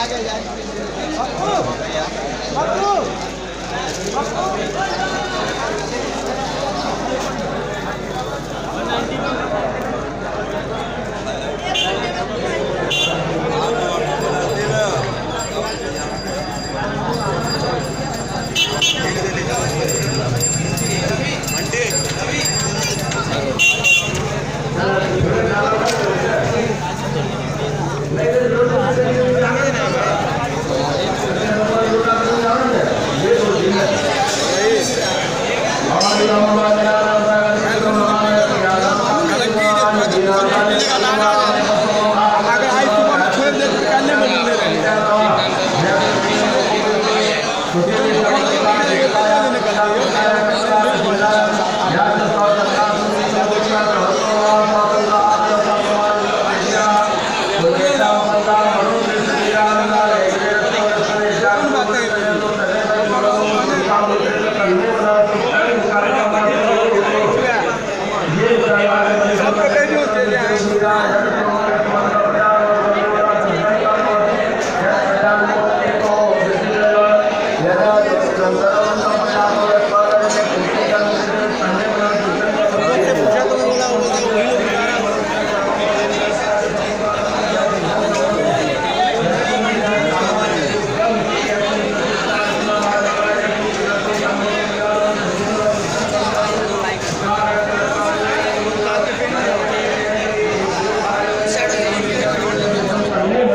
Bapu Bapu Thank you. Obrigado.